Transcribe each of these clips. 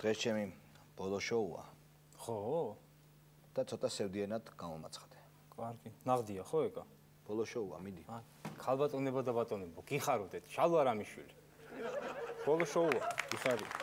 დღეს ჩემი ბოლო შოუა ხო? და ცოტა სევდიანად გამომაცხადე. კარგი. ნაღდია ხო ეკა? ბოლო შოუა, მიდი. აი, ხალბატონებო და ბატონებო, გიხარობდეთ, შალვა რამიშვილი. ბოლო შოუა, გიხარით.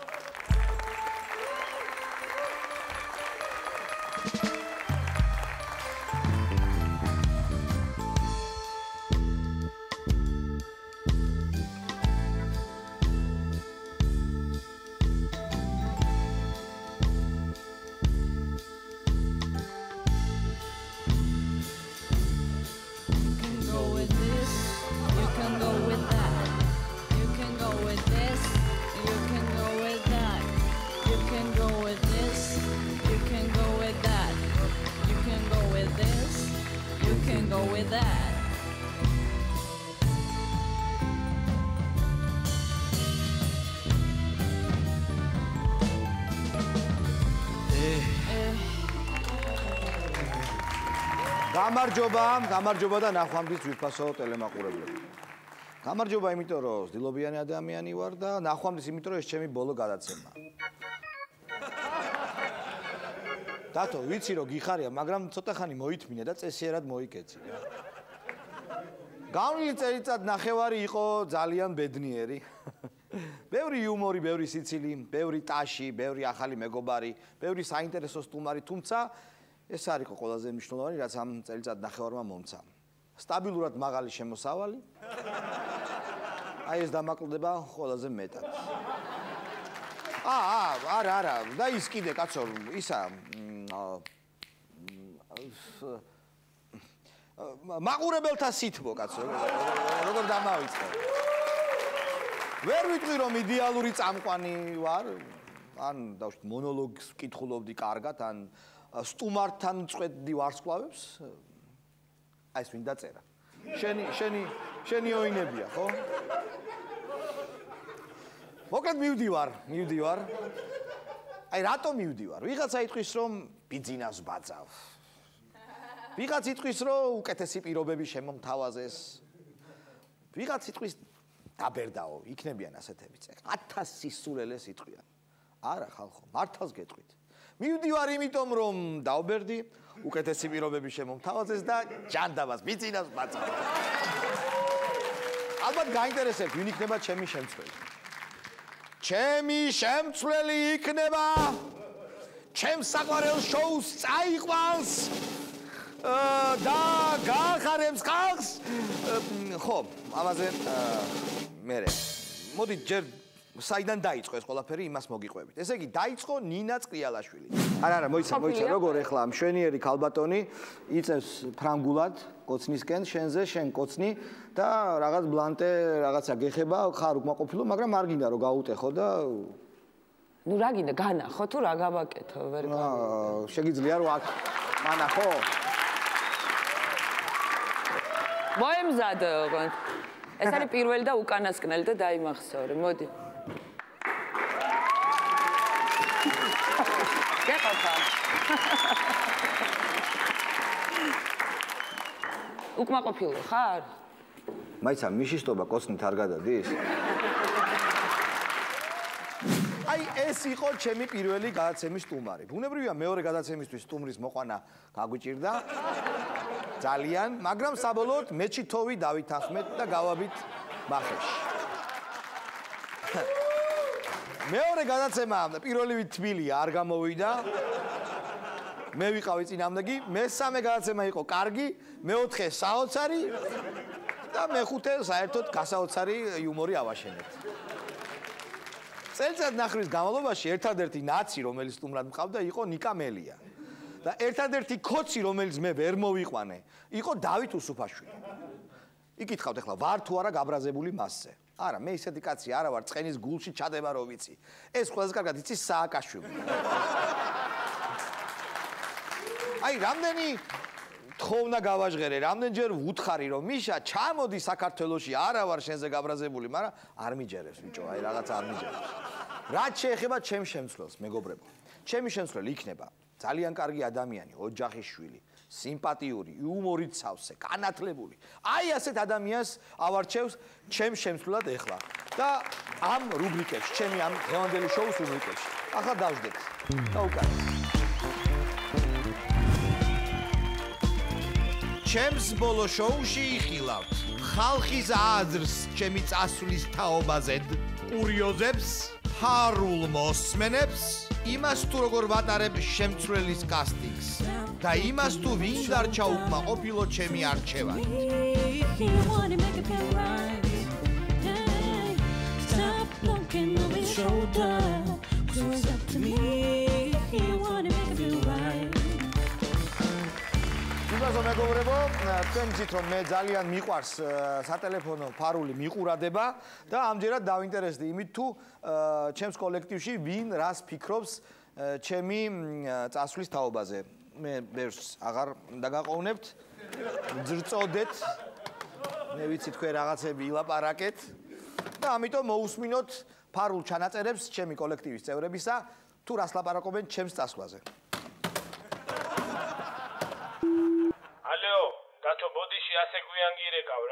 გამარჯობა, გამარჯობა და ნახვამდის ძვირფასო ტელემაყურებლები. გამარჯობა იმიტომ რომ ძილობიანი ადამიანი ვარ და ნახვამდის იმიტომ რომ ეს ჩემი ბოლო გადაცემა. დათო, ვიცი რომ გიხარია, მაგრამ ცოტა ხანი მოითმინე და წესიერად მოიკეცი. გამი წელიწად ნახევარი იყო ძალიან ბედნიერი. ბევრი იუმორი, ბევრი სიცილი, ბევრი ტაში, ბევრი ახალი მეგობარი, ბევრი საინტერესო სტუმარი, თუმცა ეს არისო ყველაზე მნიშვნელოვანი, რაც ამ წელიწად ნახევარმა მომცა. სტაბილურად მაღალი შემოსავალი. აი ეს დამაკლდება ყველაზე მეტად. აა, არა, არა, და ის კიდე კაცო, ისა მაყურებელთა სითბო კაცო, როგორ დამავიწყე. ვერ ვიტყვი რომ იდეალური წამყვანი ვარ, ან დავშვით მონოლოგს ვკითხულობდი კარგად, ან სტუმართან წვედი ვარსკვლავებს აი ეს ვინ დაწერა შენი შენი შენი ოინებია ხო? მოკლედ მივდივარ მივდივარ. აი რატომ მივდივარ? ვიღაცა იტყვის რომ ბიძინას ბაძავ. ვიღაც იტყვის რომ უკეთესი პირობები შემომთავაზეს. ვიღაც იტყვის დაბერდაო იქნებიან ასეთები წე. 1000 სისულელეს იტყვიან არა ხალხო მართალს გეტყვით მივდივარ იმიტომ რომ დაუბერდი უკეთესი პირობები შემომთავაზეს და ჯანდაბას მიწინას ბაცა ალბათ გაინტერესებს ვინ იქნება ჩემი შემცვლელი ჩემი შემცვლელი იქნება ჩემ საყვარელ შოუს წაიყვანს და გახარებს ხალხს. ხო ამაზე მე მოდი ჯერ საიდან დაიწყო ეს ყველაფერი იმას მოგიყვებით. ესე იგი დაიწყო ნინა წრიალაშვილი. არა არა მოიცა მოიცა როგორ ეხლა მშვენიერი ქალბატონი იწევს ფრანგულად კოცნისკენ შენზე შენ კოცნი და რაღაც ბლანტე რაღაცა გეხება ხარ უკმაყოფილო მაგრამ არ გინდა რომ გაუტეხო და ნუ რა გინდა? განახო თუ რა გავაკეთო? ვერ აა შეგიძლია რომ აქ მანახო მოემზადო ეს არის პირველი და უკანასკნელი და დაიმახსოვრე მოდი უკმაყოფილო ხარ? მაიცა მიშისტობა კოსნით არ გადადის? აი ეს იყო ჩემი პირველი გადაცემის სტუმარი. ბუნებრივია მეორე გადაცემისთვის სტუმრის მოყვანა გაგვიჭირდა. ძალიან, მაგრამ საბოლოოდ მეჩითოვი დავითახმეთ და გავაბით მახეში. მეორე გადაცემა პირველივე თბილი არ გამოვიდა. მე ვიყავი წინამდეგი, მესამე გადაცემა იყო კარგი, მეოთხე საოცარი და მეხუთე საერთოდ გასაოცარი იუმორი ავაშენეთ. წელიწად ნახრის განმავლობაში ერთადერთი ნაცი, რომელიც სტუმრად მყავდა, იყო ნიკა მელია. და ერთადერთი კოცი, რომელიც მე ვერ მოვიყვანე, იყო დავით უსუფაშვილი. იკითხავთ ახლა, ვარ თუ არა გაბრაზებული მასზე? არა, მე ისეთი კაცი არა ვარ, ცხენის გულში ჩადება რო ვიცი. ეს ყველაზე კარგად იცი სააკაშვილი. აი, რამდენი თხოვნა გავაჟღერე, რამდენჯერ ვუთხარი რომ მიშა ჩამოდი საქართველოში, არა ვარ შენზე გაბრაზებული, მაგრამ არ მიჯერებს ბიჭო, აი რაღაც არ მიჯერებს. რაც შეეხება ჩემ შემცვლელს, მეგობრებო. ჩემი შემცვლელი იქნება ძალიან კარგი ადამიანი, ოჯახის შვილი. სიმპათიური, იუმორით სავსე, განათლებული. აი ასეთ ადამიანს ავარჩევს ჩემ შემსვლად ეხლა. და ამ რუბრიკებში, ჩემი ამ დღევანდელი შოუს რუბრიკებში ახლა დავждეთ. გაუკეთეთ. ჩემს ბოლო შოუში იხილავთ ხალხის აზრს ჩემი წასვლის თაობაზე კურიოზებს ფარულ მოსმენებს იმას თუ როგორ ვატარებ შემცვლელის კასტინგს და იმას თუ ვინ დარჩა უკმაყოფილო ჩემი არჩევანი Stop looking over your shoulder. Close up to me. უბაზო მეგობრებო, თქვენ იცით რომ მე ძალიან მიყვარს სატელეფონო ფარული მიყურადება და ამჯერად დავინტერესდი იმით თუ ჩემს კოლექტივში ვინ რას ფიქრობს ჩემი წასვლის თაობაზე. მე ბერს აღარ დაგაყოვნებთ. ძრწოდეთ. მე ვიცი თქვენ რაღაცები ილაპარაკეთ და ამიტომ მოусმინოთ ფარულ ჩანაწერებს ჩემი კოლექტივის წევრებისა თუ რას ლაპარაკობენ ჩემს წასვლაზე. დათო ბოდიში ასე გვიანგირეკავ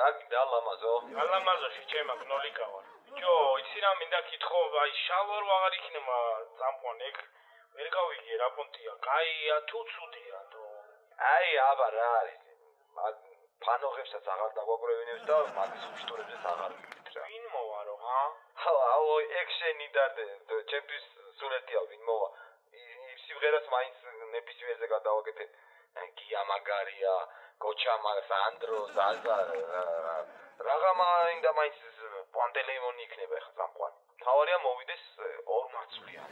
რა გინდა ლამაზო ლამაზოში ჩემა გნოლიკა ვარ ბიჭო იცი რა მინდა კითხო აი შალვარ ვაღარ იქნება წამყვან ეგ? ვერ გავიგე რა პონტია? კაია თუ ცუდია თო აი აბა რა არის? მაგ ფანოღებსაც აღარ დაგვაგვრევინებს და მაგის უშტურებსაც აღარ ვიგეთ რა. ვინ მოვარო ხა აუ ექშენი დარდე ჩემთვის სულეთია ვინ მოვა? სიმღერას მაინც ნებისმიერზე გადავაკეთე. გია მაგარია გოჩა სანდრო ზაზა რაღა მაინდა მაინც პანტელეიმონი იქნება ხა სამყარო თავარია მოვიდეს ორ მარცვლიან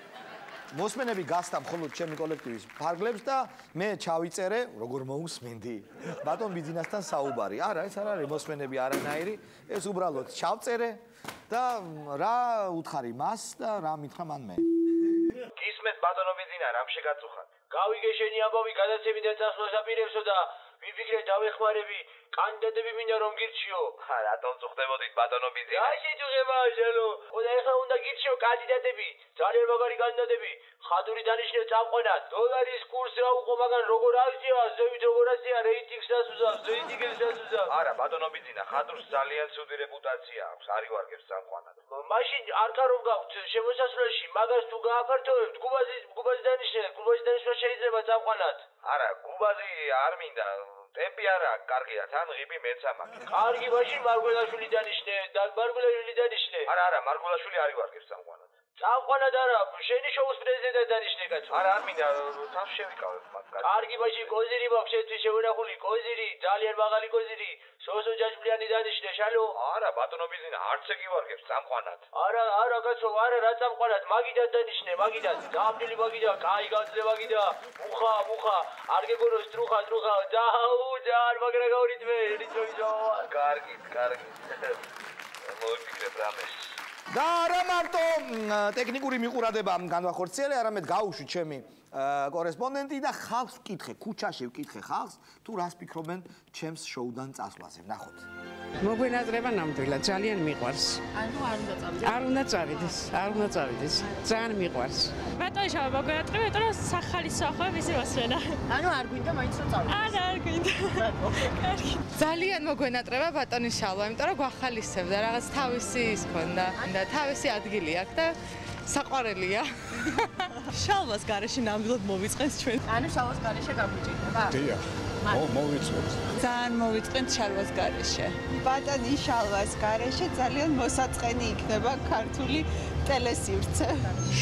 მოსმენები გასტა მხოლოდ ჩემი კოლექტივის ფარგლებს და მე ჩავიწერე როგორ მოусმენდი ბატონ ბიზნესთან საუბარი არა ეს არ არის მოსმენები არანაირი ეს უბრალოდ ჩავწერე და რა უთხარი მას და რა მითხრა მან მე გისმენთ ბატონო ბიზინა რამ შეგაწუხათ გავიგე შენი ამბავი გადაცემიდან წასვლას აპირებსო და ვიფიქრე დავეხმარები კანდიდატები მინდა რომ გირჩიო. ხა რატომ წუხდებოდით ბატონო ბიზი აი შეჯუღება ჟელო ყველა ეხლა უნდა გირჩიო კანდიდატები. ძალიან მაგარი კანდიდატები. ხადური დანიშნე წამყვანა. დოლარის კურსი რა უყო მაგან როგორ აღწია? ზევით როგორ აღწია რეიტინგს დასუზავს რეიტინგს დასუზავს. არა ბატონო ბიზინა ხადურს ძალიან ცუდი რეპუტაცია აქვს. არი ვარგებს წამყვანა მაშინ არ კარობ გაქვთ შემოსასვლელში. მაგას თუ გააფართოვებთ გუბაზის გუბაზის დანიშნე გუბაზის დანიშნვა შეიძლება წამყვანად. არა გუბაზი არ მინდა. ტემპი არა კარგია თან ღიბი მეც ამაკი კარგი მაშინ მარგველაშვილი დანიშნე და მარგველაშვილი დანიშნე. არა არა მარგველაშვილი არი ვარგებს წამყვანად წამყვანად არა შენი შოუს პრეზიდენტად დანიშნე კაცო არა არ მინდა თან შევიკავებ მაგ კარგი. მაშინ კოზირი მაქვს შენთვის შევენახული კოზირი ძალიან მაღალი კოზირი. სოსო ჯაჭვლიანი დანიშნე შალო. არა ბატონო ბიზინა არც ეგი ვარგებს წამყვანად. არა არა კაცო არა რა წამყვანად? მაგიდან დანიშნე მაგიდან დააბნილი მაგიდან კაი გაძლე მაგიდან მუხა მუხა არ გეგონო სტრუხა სტრუხა დაუ ჯარ მაგრა გავრიტვე რიცო ვიზო კარგი კარგი. მოიფიქრებ რამეს და არა მარტო ტექნიკური მიყურადება განვახორციელე არამედ გაუშვი ჩემი კორესპონდენტი და ხალხს ვკითხე, ქუჩაში ვკითხე ხალხს, თუ რას ფიქრობენ ჩემს შოუდან წასვლაზე. ნახოთ. მოგვენაზრება ნამდვილად ძალიან მიყვარს. ანუ არ უნდა წავიდეს. არ უნდა წავიდეს, არ უნდა წავიდეს. ძალიან მიყვარს. ბატონი შავა მოგვენაზრება, იმიტომ რომ სახალისო ისი მოსვენა. ანუ არ გვინდა მაინც რომ წავიდეს. არა, არ გვინდა. კარგი. ძალიან მოგვენატრება ბატონი შალვა, იმიტომ რომ გვახალისებდა, რაღაც თავისი ის ქონდა და თავისი ადგილი აქვს და საყვარელია. შალვას garaში ნამდვილად მოვიწყენს ჩვენ. ანუ შალვას garaში გაგვიჭირდება? დიახ. მო მოვიწყენს. ძალიან მოვიწყენთ შალვას garaში. ბატონი შალვას garaში ძალიან მოსაწყენი იქნება ქართული ტელესივრცე.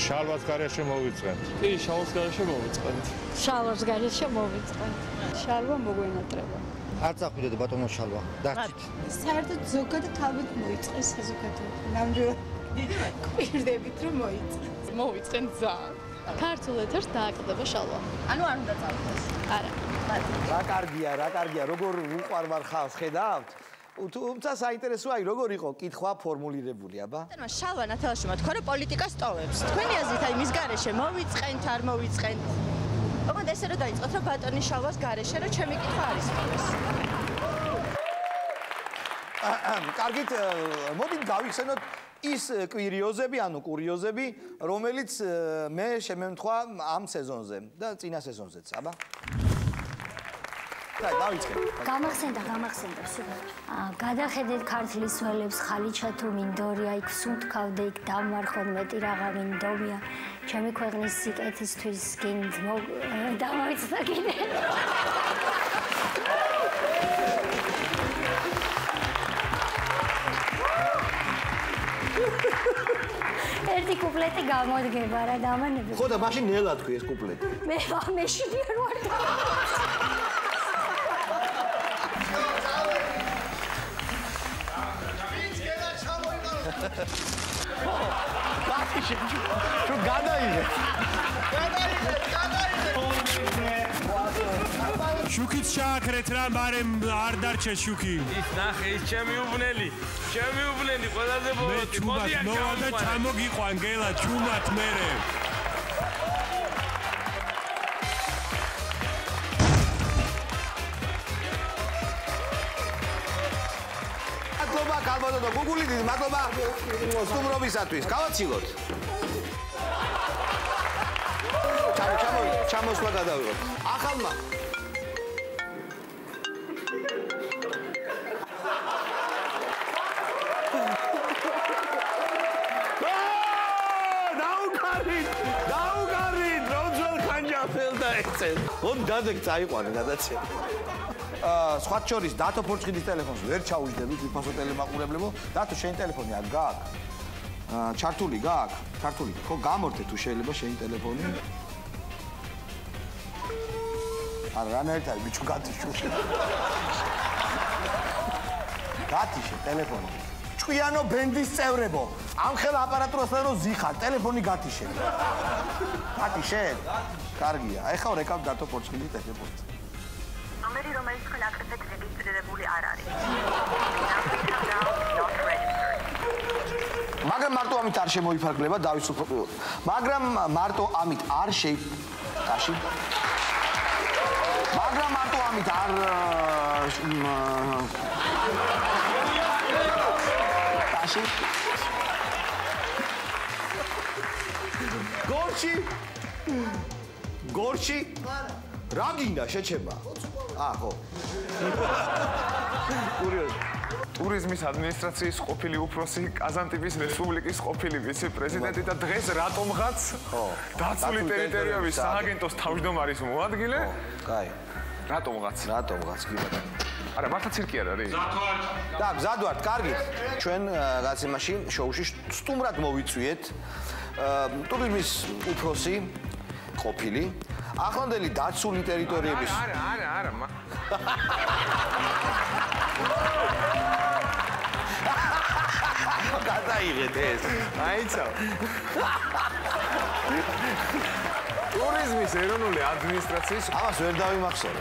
შალვას garaში მოვიწყენთ. კი, შალვას garashi მოვიწყენთ. შალვას garashi მოვიწყენთ. შალვა მოგვენატრება. არ წახვიდეთ ბატონო შალვა. დარჩით. საერთოდ ზოგადად თავით მოიწყეს საზოგადო. ნამდვილად კვირდებით რომ მოიწყეს. მოვიწყენ ძალიან. ქართულ ეთერს დააკლდება შალვა. ანუ არ უნდა წავიდეს. არა. რა კარგია, რა კარგია, როგორ უყარვარ ხალხს ხედავთ? თუმცა საინტერესოა, როგორ იყო კითხვა ფორმულირებული, აბა? ანუ შალვა ნათელაშვილმა თქვა რომ პოლიტიკას ტოვებს. თქვენი აზრით აი მის garaშე მოვიწყენთ, არ მოვიწყენთ? ოღონდ ესე რომ დაიწყოთ რომ ბატონი შალვას garaშე რომ ჩემი კითხვა არის ეს. კარგით, მოდით გავიხსენოთ ის კვირიოზები, ანუ კურიოზები, რომელიც მე შემემთხვა ამ სეზონზე და წინა სეზონზეც, აბა. დავიწყე. გამახსენდა, გამახსენდა, სულ. აა, გადახედეთ ქართლის ველებს, ხალიჩა თუ მინდორია, იქ სუნთქავდე, იქ დამარხონ მეტი რაღა მინდომია. ჩემი ქვეყნის სიკეთისთვის გინდ დამოიცდა კიდე. ერთი კუპლეტი გამოდგება რა დამანები. ხო და მაშინ ნელა თქვი ეს კუპლეტი. მე მეშვიდე ვარ. ბაკი შეჭუ. თუ გადაიღე. გადაიღე, გადაიღე. შუქიც ჩააქრეთ რა, მაგრამ არ დარჩა შუქი. ის ნახე, ის ჩემი უბნელი. ჩემი უბნელი ყველაზე ბოლოს. მოდი ჩამოვა და ჩამოგიყვან გელა ჩუმად მერე. კალბოდო გუგული დიდი მადლობა სტუმრობისათვის. გავაცილოთ. ჩამო ჩამო ჩამოსვლა გადავიღოთ. ახალმა. ონ დადეკ წაიყვანე გადაცე. სხვა შორის დათო ფორჩხიდის ტელეფონს ვერ ჩაუждდებით უფასო ტელემაყურებლებო. დათო შენი ტელეფონი არ გააქვს? აა ჩართული გააქვს? ჩართული. ხო გამორთე თუ შეიძლება შენი ტელეფონი. რანაირად არის ბიჭო გათიშო. გათიშე ტელეფონი. ჭკვიანო ბენდის წევრებო. ამ ხელ აპარატურასთან რო ზიხარ, ტელეფონი გათიშე. გათიშე? კარგია. ეხლა რეკავ დათო პორჩხილი ტელეფონს. ნომერი რომელიც თქვენ აკრიფეთ რეგისტრირებული არ არის. მაგრამ მარტო ამით არ შემოიფარგლება დავის უფრო. მაგრამ მარტო ამით არ შეი დაში. მაგრამ მარტო ამით არ დაში. გორჩი გორჩი რა გინდა შეჩება? აა ხო. კურიოზი. ტურიზმის ადმინისტრაციის ყოფილი უფროსი კაზანტიპის რესპუბლიკის ყოფილი ვიცე-პრეზიდენტი და დღეს რატომღაც ხო. დაცული ტერიტორიების სააგენტოს თავმჯდომარის მოადგილე. კაი. რატომღაც. რატომღაც კი ბატონო. არა მართლა ცირკი არ არის და გზად ვართ კარგი. ჩვენ გაცემაში შოუში სტუმრად მოვიწვიეთ. ტურიზმის უფროსი ყოფილი ახლანდელი დაცული ტერიტორიების. არა არა არა გადაიღეთ ეს. აიცა ტურიზმის ეროვნული ადმინისტრაციის ამას ვერ დავიმახსოვრე.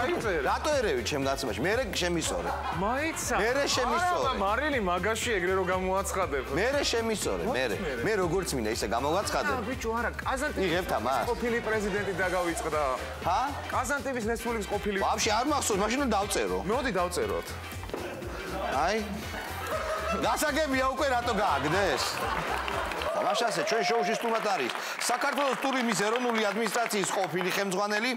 აიცა რატო ერევი ჩემ გაცემაში მე რე შემისორე მაიცა მე რე შემისორე არა მარილი მაგაში ეგრე რო გამოაცხადებ. მე რე შემისორე მე მე როგორც მინდა ისე გამოვაცხადე აა ბიჭო არა კაზანტიპის იღებთ ამას ყოფილი პრეზიდენტი დაგავიწყდა. ჰა? კაზანტიპის რესპუბლიკის ყოფილი ვაფშე არ მახსოვს მაშინ დავწერო. მოდი დავწეროთ. აი. გასაგებია უკვე რატო გააგდეს მაშასე ჩვენ შოუში სტუმრად არის საქართველოს ტურიზმის ეროვნული ადმინისტრაციის ყოფილი ხელმძღვანელი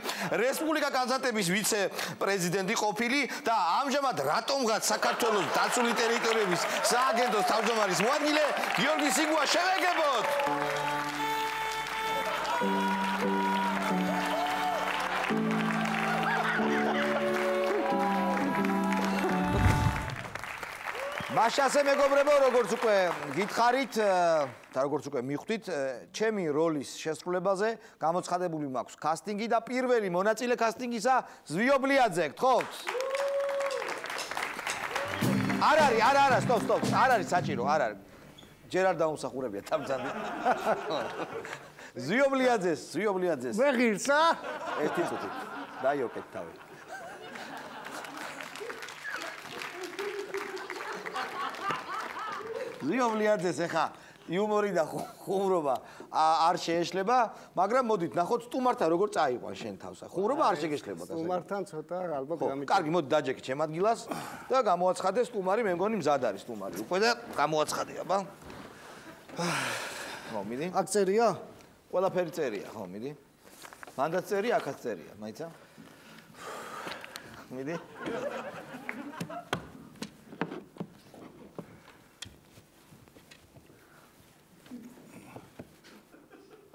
რესპუბლიკა კანზატების ვიცე პრეზიდენტი ყოფილი და ამჟამად რატომღაც საქართველოს დაცული ტერიტორიების სააგენტოს თავმჯდომარის მოადგილე გიორგი სიგუა შევეგებოთ მაშასე მეგობრებო, როგორც უკვე გითხარით და როგორც უკვე მიხვდით, ჩემი როლის შესრულებაზე გამოცხადებული მაქვს კასტინგი და პირველი მონაწილე კასტინგისა ზვიობლიაძე, გთხოვთ? არ არის, არა, არა, სტოპ, სტოპ, არ არის საჭირო, არ არის. ჯერ არ დაუმსახურებია თამძანდი. ზვიობლიაძეს, ზვიობლიაძეს. მე ღირსა? ერთი წუთი. დაიოკეთ თავი. ზიობლიაძეს ეხა იუმორი და ხუმრობა არ შეეშლება, მაგრამ მოდით ნახოთ სტუმართან როგორ წაიყვან შენ თავს. ხუმრობა არ შეგეშლება გასაგებია. სტუმართან ცოტა ალბათ გამიჩნდა. კარგი, მოდი დაჯექი ჩემ ადგილას და გამოაცხადე სტუმარი, მე მგონი მზად არის სტუმარი. უკვე და გამოაცხადე, აბა. ხო, მიდი. აქ წერია? ყველაფერი წერია, ხო, მიდი. მანდაც წერია, აქაც წერია, მაიცა? მიდი.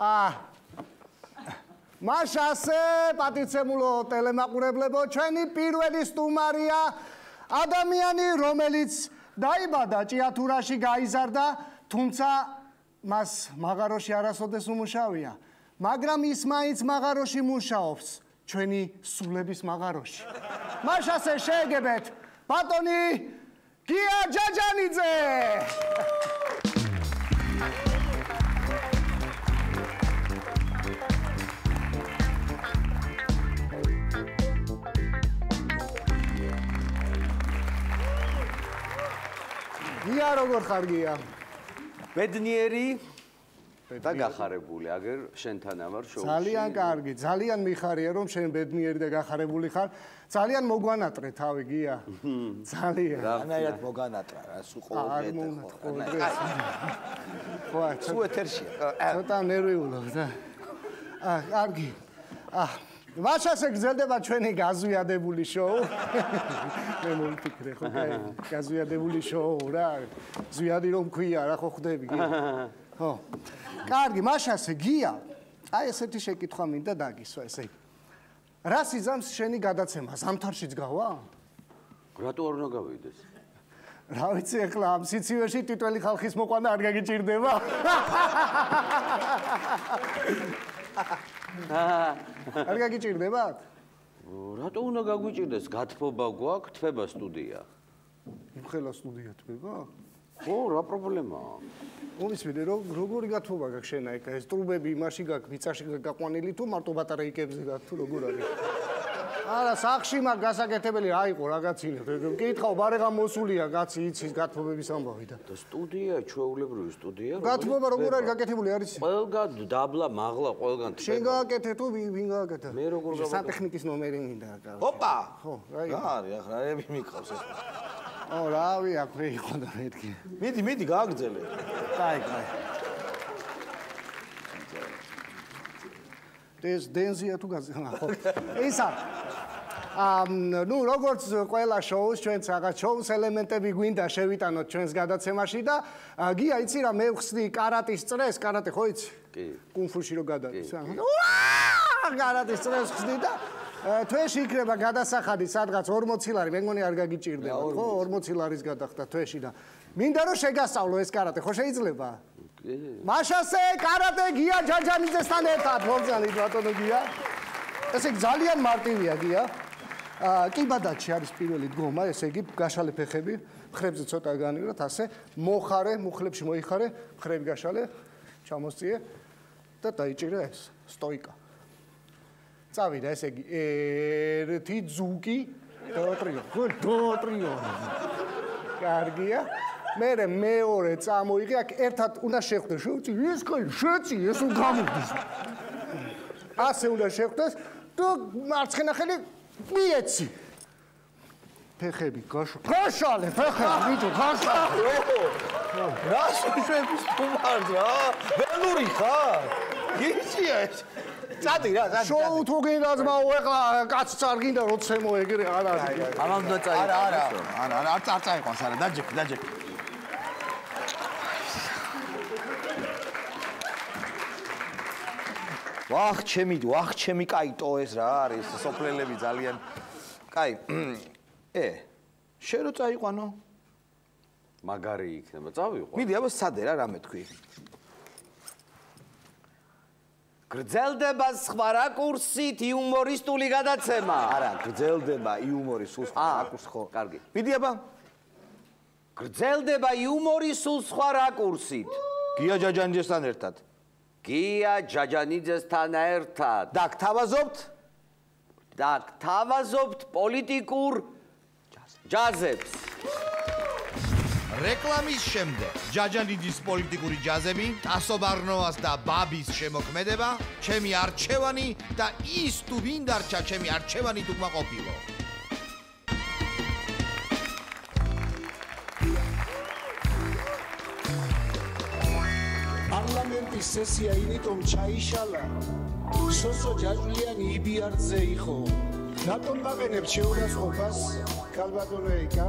აა მაშასე პატიცემულო ტელემაყურებლებო ჩვენი პირველი სტუმარია. ადამიანი რომელიც დაიბადა ჭიათურაში გაიზარდა თუმცა მას მაღაროში არასოდეს უმუშავია. მაგრამ ის მაინც მაღაროში მუშაობს ჩვენი სულების მაღაროში. მაშასე შეეგებეთ ბატონი გია ჯაჯანიძე გია როგორ ხარ გია? ბედნიერი და გახარებული, აგერ შენთან ამარ შოუში. ძალიან კარგი, ძალიან მიხარია რომ შენ ბედნიერი და გახარებული ხარ. ძალიან მოგვანატრე თავი გია. ძალიან. რანაირად მოგანატრა, რა სულ ყოველ დღე. ხო, სულ ეთერში. ცოტა ნერვიულობ და. აა, კარგი. აა ვაშასე გრძელდება ჩვენი გაზვიადებული შოუ. მე მომფიქრე ხო, კაი, გაზვიადებული შოუ რა. ზვიადი რომ ქვია, რა ხო ხვდები გია. ხო. კარგი, მაშასე გია. აი ესეთი შეკითხვა მინდა დაგისვა ესე. რა სიზამს შენი გადაცემა? ზამთარშიც გავა? რატო არ უნდა გავიდეს? რა ვიცი ახლა ამ სიცივეში ტიტველი ხალხის მოყვანა არ გაგიჭირდება? არ გაგიჭირდებათ? რატო უნდა გაგვიჭირდეს? გათბობა გვაქვს, თვება სტუდია. იმხელა სტუდია თვება? ხო, რა პრობლემაა? მომისმენე რომ როგორი გათბობა გაქვს შენ აი ეს ტრუბები იმაში გაქვს, მიწაში გაყვანილი თუ მარტო ბატარეიკებზე გაქვს თუ როგორ არის? არა, სახში მაგ გასაკეთებელი აიყო რაღაცინე. მკითხავ, ბარეგა მოსულია კაცი იცის გათბობების ამბავი და და სტუდია, ჩვეულებრივი სტუდია. გათბობა როგორ არის გაკეთებული არის? ყველგან დაბლა, მაღლა, ყველგან შენ გააკეთე თუ ვინ გააკეთა? მე როგორ გავაკეთე? სატექნიკის ნომერი მინდა რა. ოპა! ხო, რა რა არის ახლა რები მიყავს ეს? ო, რავი, აქ მე იყო და მეთქი. მიდი, მიდი, გააგრძელე. კაი, კაი. ეს დენზია თუ გაზ ხო. ისა ამ ნუ როგორც ყველა შოუს ჩვენც რაღაც შოუს ელემენტები გვინდა შევიტანოთ ჩვენს გადაცემაში და გია იცი რა მე ვხსნი კარატის წრეს კარატე ხო იცი? კი. კუნფუში რო გადადის კარატის წრეს ვხსნი და თვეში იქნება გადასახადი სადღაც 40 ლარი მე მგონი არ გაგიჭირდება ხო 40 ლარის გადახდა თვეში და მინდა რომ შეგასწავლო ეს კარატე ხო შეიძლება? მაშასე კარატე გია ჯაჯანიძესთან ერთად. მოძალი ბატონო გია. ესე ძალიან მარტივია გია. აა კი ბადაჩი არის პირველი დგომა ესე იგი გაშალე ფეხები მხრებზე ცოტა განიღრათ ასე მოხარე მუხლებში მოიხარე მხრები გაშალე ჩამოსწიე და დაიჭირე ეს სტოიკა. წავიდა ესე იგი ერთი ძუკი დოტრიო. ხო დოტრიო. კარგია მე მეორე წამოიღე აქ ერთად უნდა შეხვდეს. შეუცი ის კაი შეცი ეს უ გამოდის ასე უნდა შეხვდეს. თუ მარცხენა ხელი მიეცი. ფეხები გაშო გაშალე ფეხები ვიტო გაშალე. რა შეშების ფუმარს რა? ველური ხარ გიცია ეს? წადი რა წადი შოუ თუ გინდა ძმაო ეხლა კაც წარ გინდა როცემო ეგრე არ არის ამან უნდა წაიღო არა არა არა არა არ წაიყვანს არა დაჯექ დაჯექ ვახ ჩემი ვახ ჩემი კაიტო ეს რა არის სოფლელები ძალიან. კაი ე შე რო წაიყვანო? მაგარი იქნება წავიყვან მიდი აბა სადე რა რამე თქვი. გრძელდება სხვა რა კურსით იუმორისტული გადაცემა. არა გრძელდება იუმორი სულ სხვა კურსი ხო. კარგი. მიდი აბა. გრძელდება იუმორი სულ სხვა რაკურსით გია ჯაჯანჯესთან ერთად. გია ჯაჯანიძესთან ერთად. და გთავაზობთ და გთავაზობთ პოლიტიკურ ჯაზებს. რეკლამის შემდეგ ჯაჯანიძის პოლიტიკური ჯაზები, ტასო ბარნოვას და ბაბის შემოქმედება, ჩემი არჩევანი და ის თუ ვინ დარჩა ჩემი არჩევანი თუ მაყოფილო. პარლამენტის სესია იმიტომ ჩაიშალა სოსო ჯაჭვლიანი იბიარძე იყო. რატომ მაყენებ შეურაცხყოფას კალბატონო ეკა?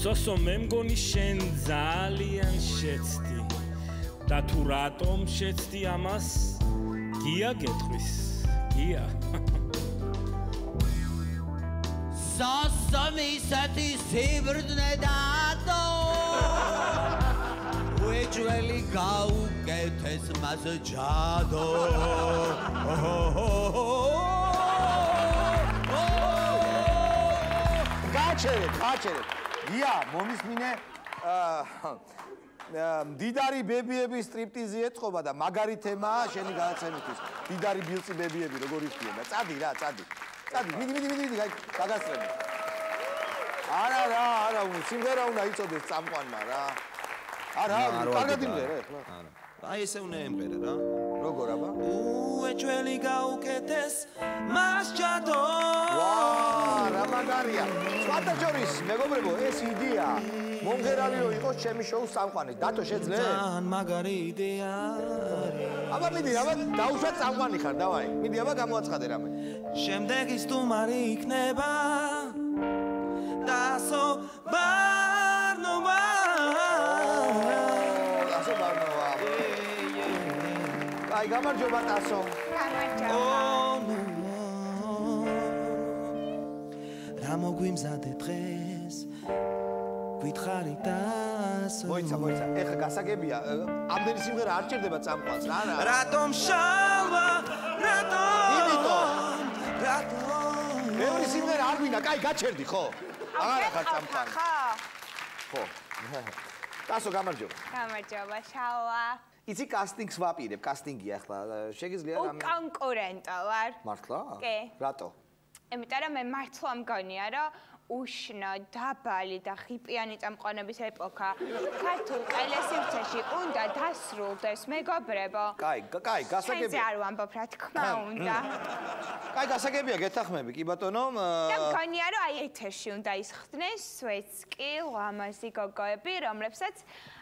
სოსო მე მგონი შენ ძალიან შეცდი და თუ რატომ შეცდი ამას გია გეტყვის გია. სოსო მისეთი სიბრდნე დადო უეჭველი გაუკეთეს მას ჯადო გაჩერეთ, გაჩერეთ. ია, მომისმინე დიდარი ბებიების სტრიპტიზი ეწყობა და მაგარი თემაა შენი გადაცემისთვის. დიდარი ბილწი ბებიები როგორ იქნება? წადი რა, წადი. წადი, მიდი, მიდი, მიდი, გაგასწრები. არა რა, არა, სიმღერა უნდა იწოდეს წამყვანმა რა. არა, კარგად იმღერე ხო? არა. აი ესე უნდა ემღერე რა. როგორ აბა? უეჭველი გაუკეთეს მას ჯადო. ვა, რა მაგარია. სხვათა შორის, მეგობრებო, ეს იდეა მომღერალიო იყოს ჩემი შოუს წამყვანი. დათო შეძლებ? ძალიან მაგარი იდეა. აბა მიდი, აბა დაუშვათ წამყვანი ხარ, დავაი. მიდი, აბა გამოაცხადე რამე. შემდეგი სტუმარი იქნება დასო ბარნოვა. აი, გამარჯობა დასო. რა მოგვიმზადე დღეს? გითხარი დასო. მოიცა, მოიცა. ეხა გასაგებია, ამდენი სიმღერა არ ჭირდება წამყვანს, რა რა. რატომ შალვა? რატომ? იმიტომ. რატომ? მეორე სიმღერა არ გვინდა, კაი, გაჩერდი, ხო? აღარ ახარ წამყვანი. ხო. დასო გამარჯობა. გამარჯობა, შალვა. იცი კასტინგს ვაპირებ, კასტინგია ახლა. შეგიძლია რამე? უკონკურენტო ვარ. მართლა? კი. რატო? იმიტომ რომ მე მართლა მგონია, რომ უშნო, დაბალი და ხიპიანი წამყვანების ეპოქა ქართულ ყელესიმცეში უნდა დასრულდეს, მეგობრებო. კაი, კაი, გასაგებია. შენზე არ ვამბობ, რა თქმა უნდა. კაი, გასაგებია, გეთახმები, კი ბატონო. და მგონია, რომ აი ეთერში უნდა ისხდნენ სვეცკი, ლამაზი გოგოები, რომლებსაც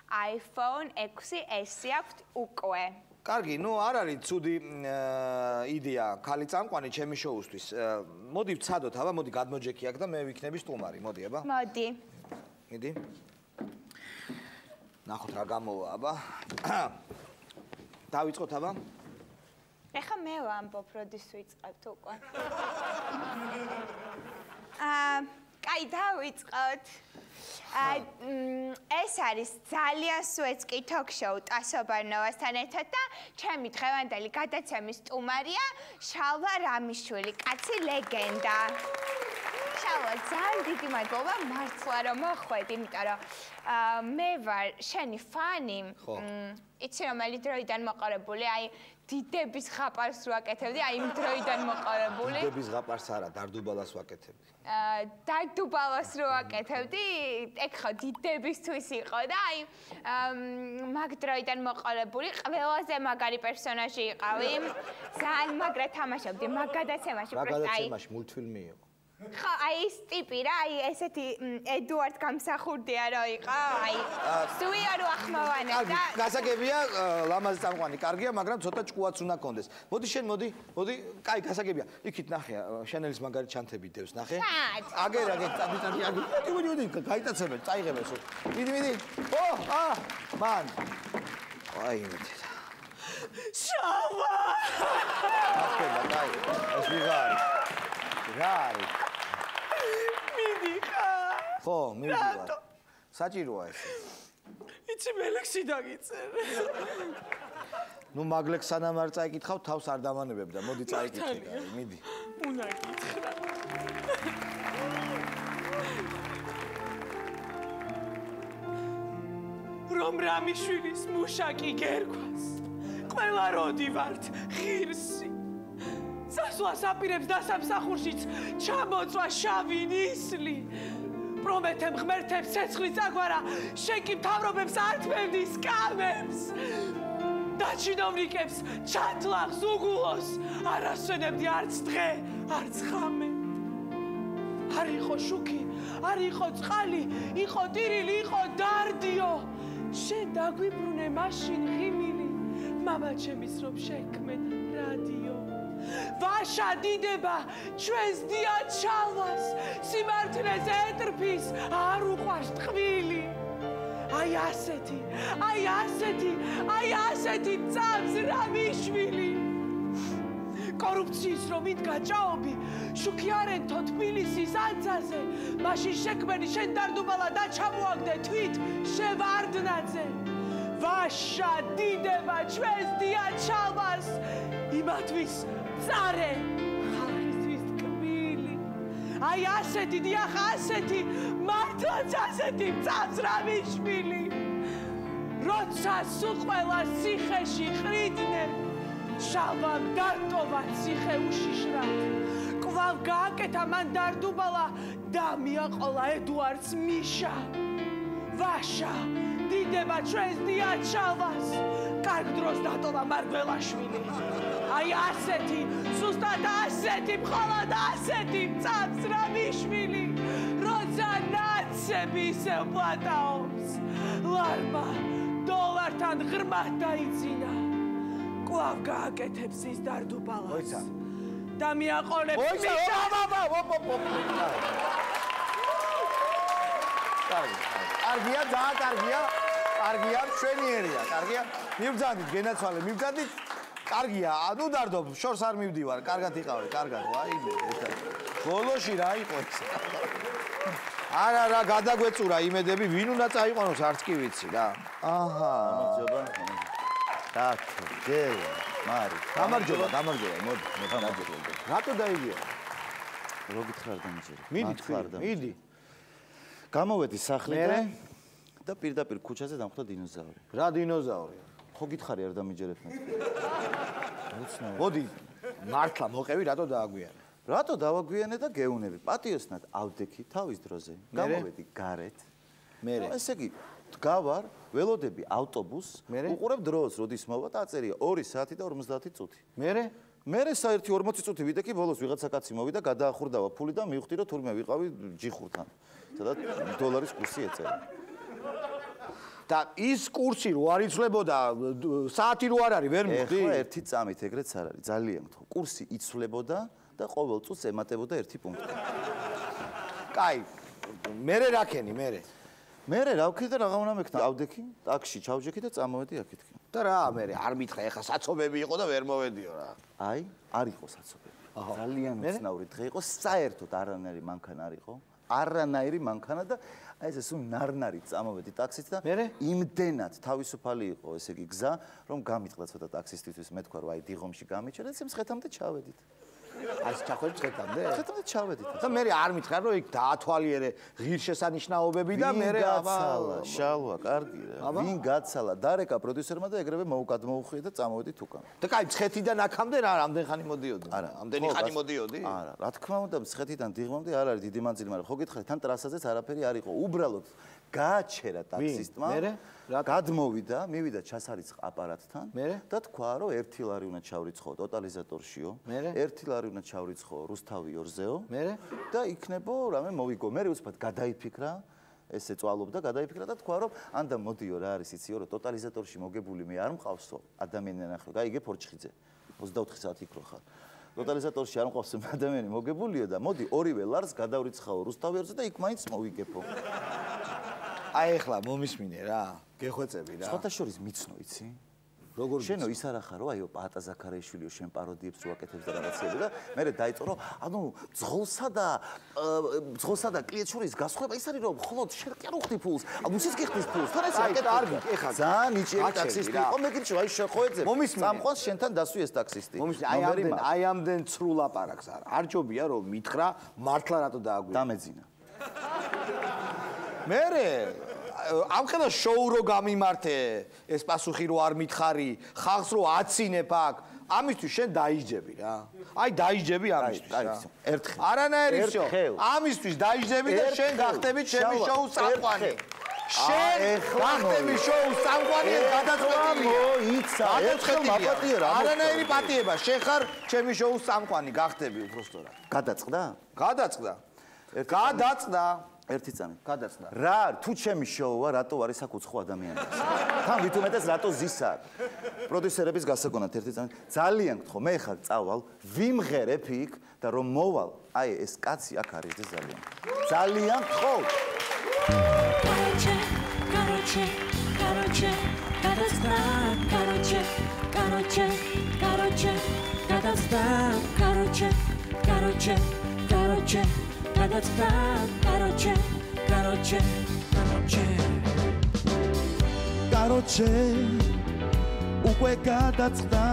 iPhone 6s აქვთ უკვე. კარგი, ნუ არ არის ცუდი იდეა, ხალი წამყვანი ჩემი შოუსთვის. მოდი ვცადოთ, აბა, მოდი გადმოჯექი აქ და მე ვიქნები სტუმარი, მოდი, აბა. მოდი. მიდი. ნახოთ რა გამოვა, აბა. დავიწყოთ, აბა. ეხა მე ვამბობ, როდის ვიწყებთ უკვე. აა, კაი, დავიწყოთ. ეს არის ძალიან სვეცკი ток-შოუ ტასობარნოვასთან ერთად და ჩემი დღევანდელი გადაცემის სტუმარია შალვა რამიშვილი, კაცი ლეგენდა. შალვა, ძალიან დიდი მადლობა მართლა რომ მოხვედი, იმიტომ რომ მე ვარ შენი ფანი. იცი რომელი დროიდან მოყარებული? აი დიდების ხაპარს ვაკეთებდი, აი იმ დროიდან მოყარებული. დიდების ხაპარს არა, დარდუბალას ვაკეთებდი. აა დარდუბალას რო ვაკეთებდი, ეგ ხო დიდებისთვის იყო და აი მაგ დროიდან მოყარებული, ყველაზე მაგარი პერსონაჟი იყავი. ძალიან მაგრა თამაშობდი მაგ გადაცემაში პროსტა აი. მაგ გადაცემაში მულტფილმი იყო. ხო, აი ეს ტიპი რა, აი ესეთი ედუარდ გამსახურდია რო იყო, აი სუია რო ახმოვანე და გასაგებია, ლამაზი წამყვანი, კარგია, მაგრამ ცოტა ჭკუაც უნდა კონდეს. მოდი შენ, მოდი, მოდი, კაი, გასაგებია. იქით ნახე, შენელის მაგარი ჩანთები დევს, ნახე. აგერ, აგერ, წადი, წადი, აგერ. მოდი, მოდი, გაიტაცებენ, წაიღებენ სულ. მიდი, მიდი. ო, ა, მან. აი, მიდი. შავა! აკედა, კაი, ეს ვიღარი. რა არის? ხო, მიდი. საჭიროა ეს. იცი მე ლექსი დაგიწერ. ნუ მაგლექ სანამ არ წაიკითხავ, თავს არ დამანებებ და მოდი წაიკითხე, მიდი. უნდა გითხრა. რომ რამიშვილის მუშაკი გერგვას. ყველა როდი ვართ ღირსი. სასვას აპირებს დასამსახურშიც ჩამოწვა შავი ნისლი. პრომეთემ ღმერთებს ცეცხლი წაგვარა, შენ კი მთავრობებს ართმევდი სკამებს. და ჩინოვნიკებს ჩათლახს უგულოს, არ ასვენებდი არც დღე, არც ხამე. არ იყო შუქი, არ იყო წყალი, იყო ტირილი, იყო დარდიო. შენ დაგვიბრუნე მაშინ ღიმილი, მამა ჩემის რომ შექმენ რადიო. ვაშა დიდება ჩვენს დიად ჩალვას სიმართლეს ეტრფის არ უყვარს ტყვილი აი ასეთი აი ასეთი აი ასეთი წამს რა მიშვილი. კორუფციის რომ იდგა ჭაობი შუქიარენთო თბილისის ანძაზე მაშინ შექმენი შენ დარდუბალა და ჩამოაგდე თვით შევარდნაძე ვაშა დიდება ჩვენს დიად ჩალვას იმათვის წარე ხალხისთვის კბილი აი ასეთი დიახ ასეთი მართლაც ასეთი წამს რა მიშვილი როცა სულ ყველა ციხეში ყრიდნენ შალვამ დარტოვა ციხე უშიშრად კვლავ გააკეთა მან დარდუბალა და მიაყოლა ედუარდს მიშა. ვაშა დიდება ჩვენს დიად შალვას კარგ დროს დატოვა მარგველაშვილი აი ასეთი ზუსტად ასეთი მხოლოდ ასეთი წამს რა მიშვილი როცა ნაცები ისევ პლატაობს ლარმა დოლართან ღრმად დაიძინა კვლავ გააკეთებს ის დარდუბალას და მიაყოლებს მოიცა მიშა ოპა ოპა ოპა კარგი კარგია ძალიან კარგია კარგია მშვენიერია კარგია? მივძანდით გენაცვალე მივძანდით? კარგია. ანუ დარდო შორს არ მივდივარ. კარგად იყავი კარგად. ვაიმე ეს ბოლოში რა იყო ეს? არა რა გადაგვეწურა იმედები. ვინ უნდა წაიყვანოს არც კი ვიცი რა. აჰა. გამარჯობა. დათო გელა მარი. გამარჯობა. გამარჯობა მოდი მოდი რატო დაიგია რო გითხრარ დამიჯერე მიდი თქვი მიდი. გამოვედი სახლიდან და პირდაპირ ქუჩაზე დამხვდა დინოზავრი. რა დინოზავრია? ხო გითხარი არ დამიჯერებ მე. მოდი მართლა მოყევი რატო დააგვიანე? რატო დავაგვიანე და გეუნები? პატიოსნად ავდექი თავის დროზე. გამოვედი გარეთ. მე ესე იგი დგავარ, ველოდები ავტობუსს, უყურებ დროს, როდის მოვა და აწერია 2 საათი და 50 წუთი. მე მე საერთი 40 წუთი ვიდექი, ბოლოს ვიღაცა კაცი მოვიდა, გადაახურდავა ფული და მივხვდი რომ თურმე ვიყავი ჯიხურთან. სადაც დოლარის კურსი ეწერა. და ის კურსი რო არ იცვლებოდა საათი რო არ არის ვერ მიხდი? ეხლა ერთი წამით ეგრეც არ არის, ძალიან გთხოვ. კურსი იცვლებოდა და ყოველ წუთს ემატებოდა ერთი პუნქტი. კაი. მერე რაკენი, მერე. მერე რა ვქი და რაღა უნდა მექნა? ავდექი, ტაქსში ჩავჯექი და წამოვედი აქეთკი. და რა, მერე არ მითხრა, ეხლა საცობები იყო და ვერ მოვედიო რა. აი, არ იყო საცობები. ძალიან უცნაური დღე იყო, საერთოდ არანაირი მანქანა არ იყო. არანაირი მანქანა და აი ესე სულ ნარნარი წამოვედი ტაქსით და იმდენად თავისუფალი იყო ესე იგი გზა რომ გამიტყდა ცოტა ტაქსისტისთვის მე თქვა რომ აი დიღომში გამიჩერე და სემსხეთამდე ჩავედით არის ჩახვედი წეთამდე? წეთამდე ჩავედით. და მე არ მითხრა რომ იქ დაათვალიერე ღირსშესანიშნაობები და მე აბა შალვა, კარგი რა. ვინ გაცალა? დარეკა პროდიუსერმა და ეგრევე მოუკადმოუხია და წამოვედით უკან. და კაი, ცხეთიდან აქამდე რა, ამდენ ხანი მოდიოდი? არა, ამდენი ხანი მოდიოდი? არა, რა თქმა უნდა, ცხეთიდან დიღმამდე არ არის დიდი მანძილი, მაგრამ ხო გითხარი, თან ტრასაზეც არაფერი არ იყო. უბრალოდ გააჩერა ტაქსისტმა. მე გადმოვიდა, მივიდა ჩასარიცხ აპარატთან და თქვა, რომ 1 ლარი უნდა ჩავრიცხო ტოტალიზატორშიო. 1 ლარი უნდა ჩავრიცხო რუსთავი 2-ზეო. და იქნებო რამე მოვიგო. მე უცბად გადაიფიქრა ესე წვალობდა, გადაიფიქრა და თქვა, რომ ანდა მოდიო რა არის იციო, რომ ტოტალიზატორში მოგებული მე არ მყავსო ადამიანი ნახე. გაიგე ფორჩხიძე. 24 საათი იქ რო ხარ. ტოტალიზატორში არ მყავს ადამიანი მოგებულიო და მოდი ორივე ლარს გადავრიცხაო რუსთავი 2-ზე და იქ მაინც მოვიგებო. აი ახლა მომისმინე რა, გეხვეწები რა. სხვათა შორის მიცნო, იცი? როგორ შენო ის არა ხარო, აიო პატა ზაქარიაშვილიო შენ პაროდიებს რო აკეთებს და რაღაცები და მე დაიწყო რომ ანუ ძღოლსა და ძღოლსა და კლიენტ შორის გასხვება ის არის რომ მხოლოდ შენ კი არ უხდი ფულს, ანუ ის გიხდის ფულს. თან ეს აკეთებ. კარგი, ეხა ძალიან ნიჭიერი ტაქსისტი იყო, მე გიჩვენა აი შეხოვეძე. სამყოს შენთან დასვი ეს ტაქსისტი. აი ამდენ აი ამდენ ცრუ ლაპარაკს არა. არ ჯობია რომ მითხრა მართლა რატო დააგვი. დამეძინა. მერე ამხელა შოუ რო გამიმართე ეს პასუხი რო არ მითხარი ხალხს რო აცინებ აქ ამისთვის შენ დაიჯები რა. აი დაიჯები ამისთვის რა. ერთხელ. არანაირი შო ამისთვის დაიჯები და შენ გახდები ჩემი შოუ სამყანი შენ გახდები შოუ სამყანი გადაწყვეტილია. მოიცა. ერთხელ მაპატიერა არანაირი პატიება. შენ ხარ ჩემი შოუ სამყანი გახდები უბრალოდ გადაწყდა გადაწყდა გადაწყდა ერთი წამი. გადაცდა. რა თუ ჩემი შოუა, რატო არის აქ უცხო ადამიანი? თან ვით უმეტეს რატო ზისა? პროდიუსერების გასაგონად ერთი წამი. ძალიან გთხოვ, მე ხარ წავალ, ვიმღერებ იქ და რომ მოვალ, აი ეს კაცი აქ არის ეს ძალიან. ძალიან გთხოვ. Короче, короче, короче, გადაცდა, короче, короче, короче, გადაცდა, короче, короче, короче, გადაცდა, короче, короче, короче. короче, უკვე გადაცდა,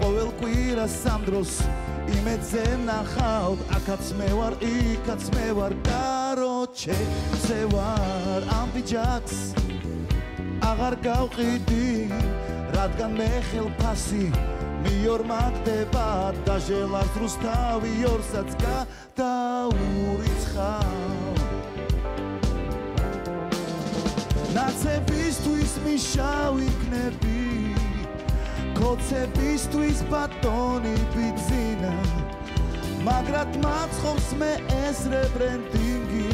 ყოველ კვირას სამ დროს იმედზე ნახავ, აქაც მე ვარ, იქაც მე ვარ, короче, ზე ვარ ამბიჯაკს აღარ გავყიდი, რადგან მე ხელფასი მიორ მაგდება და ჟელას რუსთავი ორსაც გადაურიცხავ ნაცებისთვის მიშავ იქნები კოცებისთვის ბატონი ბიძინა მაგრად მაცხობს მე ეს რებრენდინგი.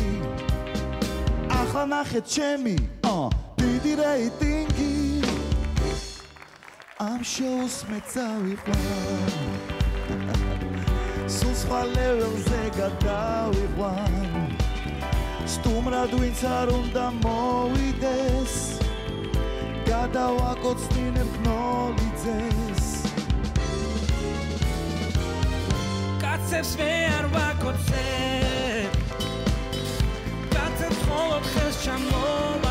ახლა ნახეთ ჩემი ა დიდი რეიტინგი ამ შოუს მე წავიყვან. სულ სხვა ლეველზე გადავიყვან. სტუმრად ვინც არ უნდა მოვიდეს გადავაკოცნინებ ნოლიძეს. კაცებს მე არ ვაკოცებ. კაცებს ხოლმე ხელს ჩამოვართმევ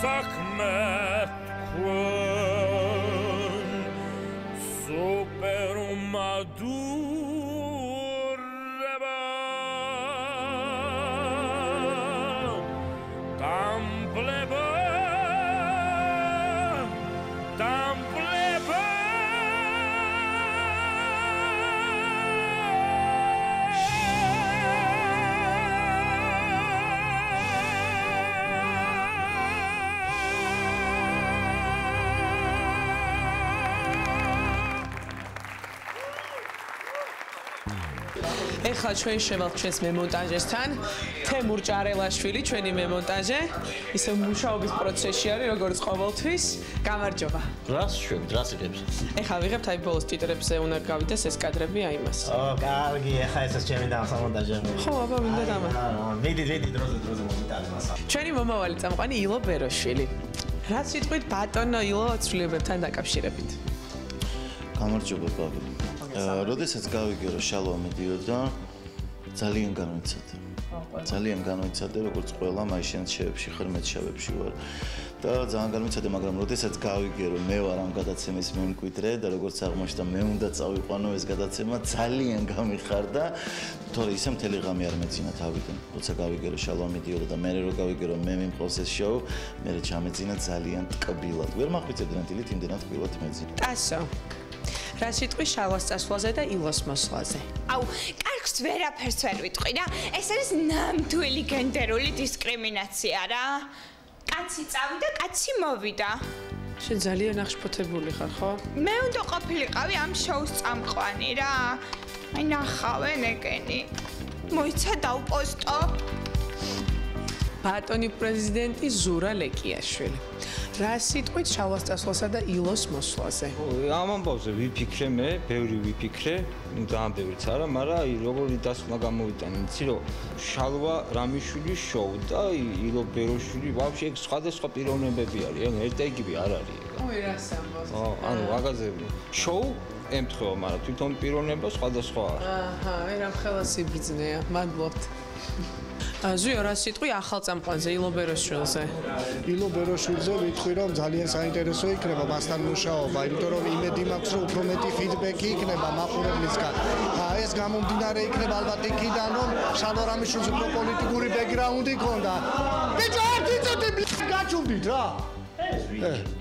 sakme quod ეხლა ჩვენ შევალთ ჩვენს მემონტაჟესთან. თემურ ჭარელაშვილი ჩვენი მემონტაჟე. ისე მუშაობის პროცესში არის როგორც ყოველთვის. გამარჯობა. რას შვებთ რას იღებს? ეხლა ვიღებთ აი ბოლოს ტიტრებზე უნდა გავიდეს ეს კადრები აი მას. ო კარგი ეხლა ეს ჩემი დამსამონტაჟე ხო აბა მინდა დამა. ვიდი ვიდი დროზე დროზე მომიტანე მას ჩვენი მომავალი წამყვანი ილო ბეროშვილი. რა სიტყვით ბატონო ილო ცვლილებებთან დაკავშირებით? გამარჯობა ბაბი როდესაც გავიგე რომ შალვა მედიოდა ძალიან განვიცადე ძალიან განვიცადე როგორც ყველა მაიშენ შევებში ხერმეთ შევებში ვარ. და ძალიან განვიცადე მაგრამ როდესაც გავიგე რომ მე ვარ ამ გადაცემის მემკვიდრე და როგორც აღმოჩნდა მე უნდა წავიყვანო ეს გადაცემა ძალიან გამიხარდა. თორე ისე მთელი ღამე არ მეძინა თავიდან. როცა გავიგე რომ შალვა მედიოდა და მე რო გავიგე რომ მე მიმყავს ეს შოუ მე ჩამეძინა ძალიან ტკბილად. ვერ მახვიცედი ნამდვილად იმდენად ტკბილად მეძინა. ტასო. რა სიტყვი შალვას წასვლაზე და ილოს მოსვლაზე? აუ, კარგს ვერაფერს ვერ ვიტყვი რა. ეს არის ნამდვილი გენდერული დისკრიმინაცია რა. კაცი წავიდა, კაცი მოვიდა. შენ ძალიან აღშფოთებული ხარ ხო მე უნდა ყოფილიყავი ამ შოუს წამყვანი რა. აი ნახავე ნეკენი. მოიცა დავპოსტო. ბატონი პრეზიდენტი ზურა ლეკიაშვილი რა სიტყვით შავასწასვლასა და ილოს მოსვლაზე? ამ ამბავზე ვიფიქრე მე, ბევრი ვიფიქრე, ну დაამბევიც არა, მაგრამ აი როგორი დასკვნა გამოვიტანე, იცი რომ შალვა რამიშვილი შოუ და ილო ბეროშვილი, ვაფშე ეგ სხვადასხვა პიროვნებები არის, ანუ ერთ და იგივე არ არის. ოი რას ამბობს? ო, ანუ მაგაზე შოუ ემთხვევა, მაგრამ თვითონ პიროვნება სხვადასხვაა. აჰა, აი რამ ხელას იბრძნეა, მადლობთ. ზუიო რა სიტყვი? ახალ წამყვანზე ილო ბეროშვილზე ილო ბეროშვილზე ვიტყვი რომ ძალიან საინტერესო იქნება მასთან მუშაობა იმიტომ რომ იმედი მაქვს რომ უფრო მეტი ფიდბექი იქნება მაყურებლისგან. ეს გამომდინარე იქნება ალბათ იქიდან რომ შალო რამიშვილს უფრო პოლიტიკური ბექგრაუნდი ქონდა ბიჭო ერთი წუთი გაჩუმდით რა. ეს ვიქი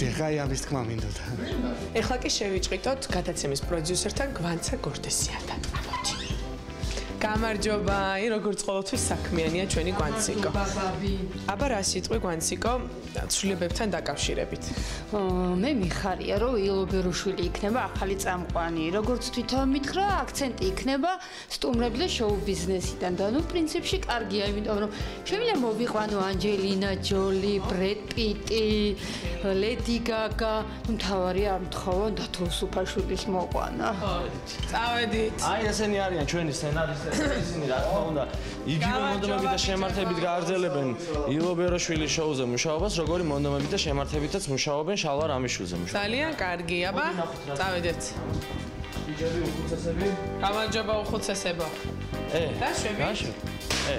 ზეღაი ამის თქმა მინდოდა. ეხლა კი შევიჭრიტოთ გადაცემის პროდიუსერთან გვანცა გორდესიანთან გამარჯობა, აი როგორც ყოველთვის საქმიანია ჩვენი გვანციკო. აბა რა სიტყვი გვანციკო ცვლილებებთან დაკავშირებით? მე მიხარია რომ ილობერუშვილი იქნება ახალი წამყვანი. როგორც თვითონ მითხრა, აქცენტი იქნება სტუმრებზე შოუ ბიზნესიდან და ნუ პრინციპში კარგია, იმიტომ რომ შემიძლია მოვიყვანო ანჯელინა ჯოლი, ბრედ პიტი, ლედი გაგა, ნუ თავარია არ მთხოვო დათო სუფაშვილის მოყვანა. წავედით. აი ესენი არიან ჩვენი სცენარისტები. ისინი რა თქმა უნდა იგივე მონდომებით და შემართებით გააგრძელებენ ილო ბეროშვილის შოუზე მუშაობას, როგორი მონდომებით და შემართებითაც მუშაობენ შალვა რამიშვილზე მუშაობას. ძალიან კარგი, აბა, წავედეთ. ბიჭები უხუცესები? გამარჯობა უხუცესებო. ე, დაშვები? დაშვი. ე,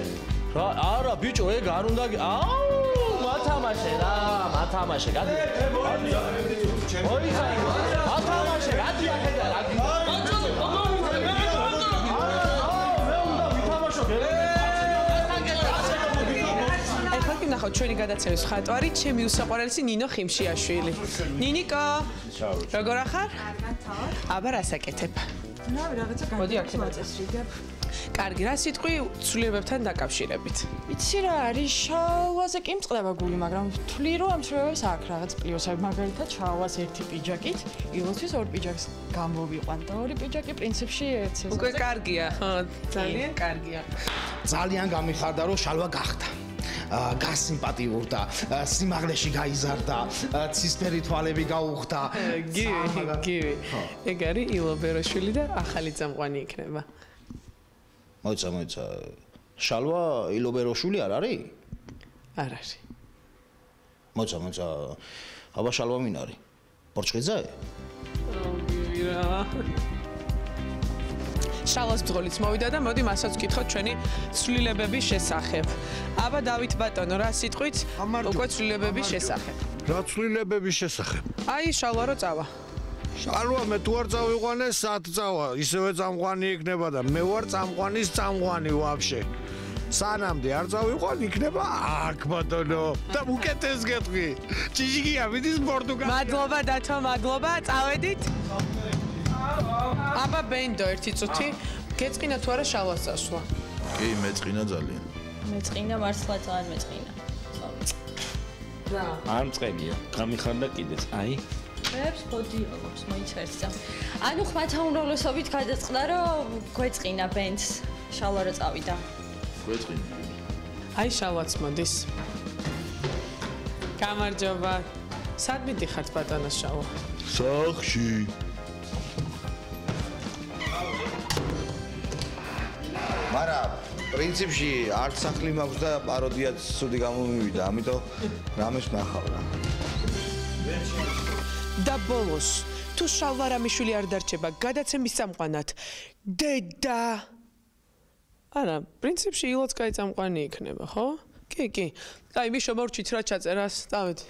რა, არა, ბიჭო, ეგ არ უნდა აუ, მათამაშე რა, მათამაშე, გადი. ორი ხაი, მათამაშე, გადი ახედა, გადი. ნახავთ ჩვენი გადაცემის ხატვარი, ჩემი უსაყვარლესი ნინო ხიმშიაშვილი. ნინიკო. როგორ ახარ? აბა რასაკეთებ? რა რაღაცა მოდი აქ გაწესრიგებ. კარგი, რა სიტყვი ცვლილებებთან დაკავშირებით? იცი რა არის შალვაზე კი მწყდება გული, მაგრამ ვთვლი რომ ამ ცვლილებებს აქვს რაღაც პლუსები, მაგალითად შალვას ერთი პიჯაკით, ილოთვის ორი პიჯაკს გამოვიყვან და ორი პიჯაკი პრინციპში ერთ სეზონზე. უკვე კარგია, ხო, ძალიან კარგია. ძალიან გამიხარდა რომ შალვა გახდა გასიმპათიურდა, სიმაღლეში გაიზარდა, ცისფერი თვალები გაუხდა. გივი, გივი. ეგ არის ილო ბეროშვილი და ახალი წამყვანი იქნება. მოიცა, მოიცა. შალვა ილობეროშვილი არ არის? არ არის. მოიცა, მოიცა. აბა შალვა მინ არის? პორჩხიძე? გივი რა. შალოს ბრძოლიც მოვიდა და მოდი მასაც ვკითხოთ ჩვენი ცვლილებების შესახებ. აბა დავით ბატონო, რა სიტყვით? უკვე ცვლილებების შესახებ. რა ცვლილებების შესახებ? აი შალვა რო წავა. შალვა მე თუ არ წავიყვანე სად წავა ისევე წამყვანი იქნება და მე ვარ წამყვანის წამყვანი ვაფშე სანამდე არ წავიყვან იქნება აქ ბატონო და უკეთეს გეტყვი ჭიჭიკია მიდის პორტუგალია მადლობა დათო მადლობა წავედით აბა ბენდო ერთი წუთი. გეწყინა თუ არა შალვას წასვლა კი მეწყინა ძალიან. მეწყინა მართლა ძალიან მეწყინა რა არ მწყებია. გამიხარდა კიდეც. აი. ფებს ბოდი როგორც მოიცერს და ანუ ხმათა უმრავლესობით გადაწყდა რომ გვეწყინა ბენდს შალვა რა წავიდა. გვეწყინა აი შალვაც მოდის. გამარჯობა. სად მიდიხართ ბატონო შალვა სახში მარა პრინციპში არც სახლი მაქვს და პაროდიაც სუდი გამომივიდა, ამიტომ რამეს ნახავ რა. და ბოლოს თუ შალვარამიშვილი არ დარჩება გადაცემის წამყვანად დედა! არა პრინციპში ილოც კაი წამყვანი იქნება ხო? კი კი. აი მიშო მორჩით რა ჩაწერას დავით